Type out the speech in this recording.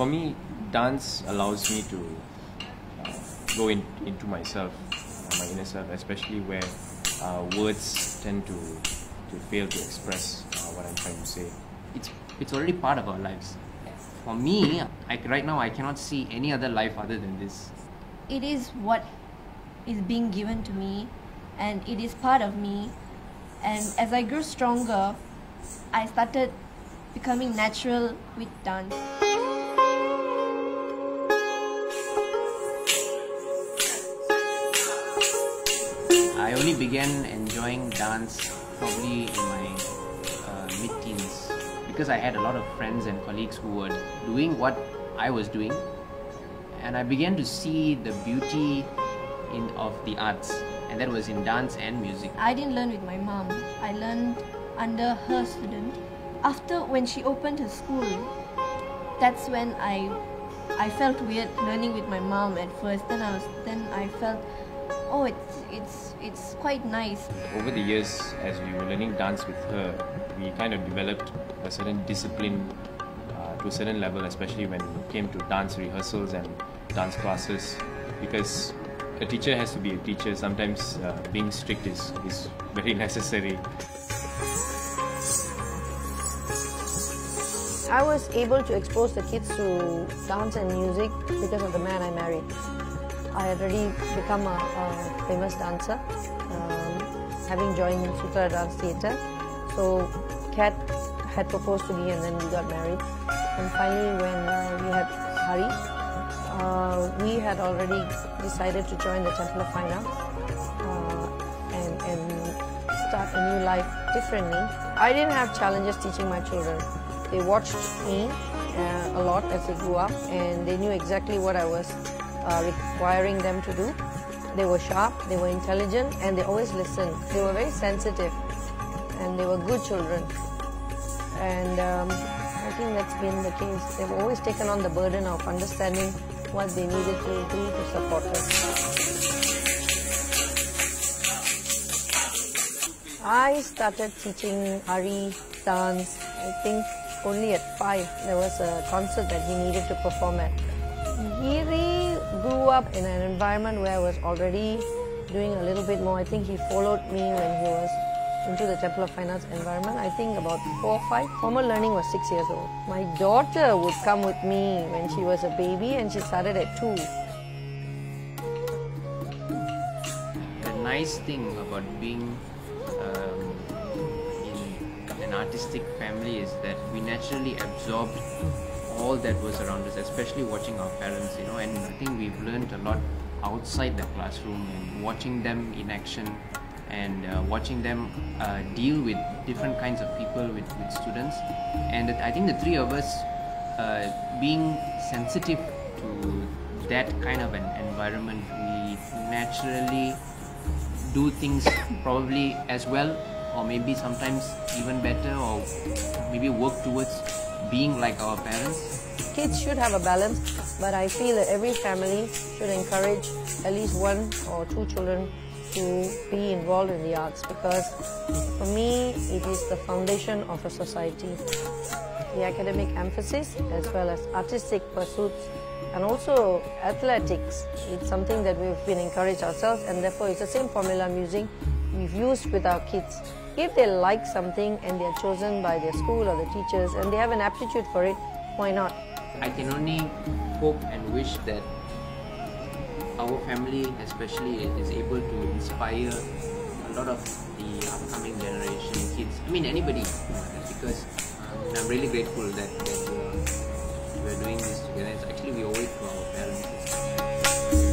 For me, dance allows me to uh, go in, into myself, uh, my inner self, especially where uh, words tend to to fail to express uh, what I'm trying to say. it's it's already part of our lives. For me, I, right now I cannot see any other life other than this. It is what is being given to me, and it is part of me. And as I grew stronger, I started becoming natural with dance. I only began enjoying dance probably in my uh, mid-teens because I had a lot of friends and colleagues who were doing what I was doing, and I began to see the beauty in of the arts, and that was in dance and music. I didn't learn with my mom. I learned under her student. After when she opened her school, that's when I I felt weird learning with my mom at first. Then I was then I felt oh it's it's it's quite nice. Over the years, as we were learning dance with her, we kind of developed a certain discipline uh, to a certain level, especially when it came to dance rehearsals and dance classes, because a teacher has to be a teacher. Sometimes uh, being strict is, is very necessary. I was able to expose the kids to dance and music because of the man I married. I had already become a, a famous dancer, um, having joined Sutra Dance Theatre. So, Ket had proposed to me and then we got married. And finally, when uh, we had Hari, uh, we had already decided to join the Temple of Fine uh, and, and start a new life differently. I didn't have challenges teaching my children. They watched me uh, a lot as they grew up and they knew exactly what I was uh, requiring them to do. They were sharp, they were intelligent, and they always listened. They were very sensitive and they were good children. And um, I think that's been the case. They've always taken on the burden of understanding what they needed to do to support us. I started teaching Ari dance, I think only at five. There was a concert that he needed to perform at. Giri grew up in an environment where I was already doing a little bit more. I think he followed me when he was into the Temple of Fine Arts environment. I think about four or five. Formal learning was six years old. My daughter would come with me when she was a baby and she started at two. The nice thing about being um, in an artistic family is that we naturally absorbed all that was around us, especially watching our parents, you know, and I think we've learned a lot outside the classroom and watching them in action and uh, watching them uh, deal with different kinds of people with, with students. And I think the three of us uh, being sensitive to that kind of an environment, we naturally do things probably as well or maybe sometimes even better or maybe work towards being like our parents Kids should have a balance, but I feel that every family should encourage at least one or two children to be involved in the arts because for me it is the foundation of a society. The academic emphasis as well as artistic pursuits and also athletics. It's something that we've been encouraged ourselves and therefore it's the same formula I'm using we've used with our kids. If they like something and they're chosen by their school or the teachers and they have an aptitude for it, why not? I can only hope and wish that our family especially is able to inspire a lot of the upcoming generation kids. I mean anybody because um, I'm really grateful that, that uh, we're doing this together. It's actually we owe it to our parents.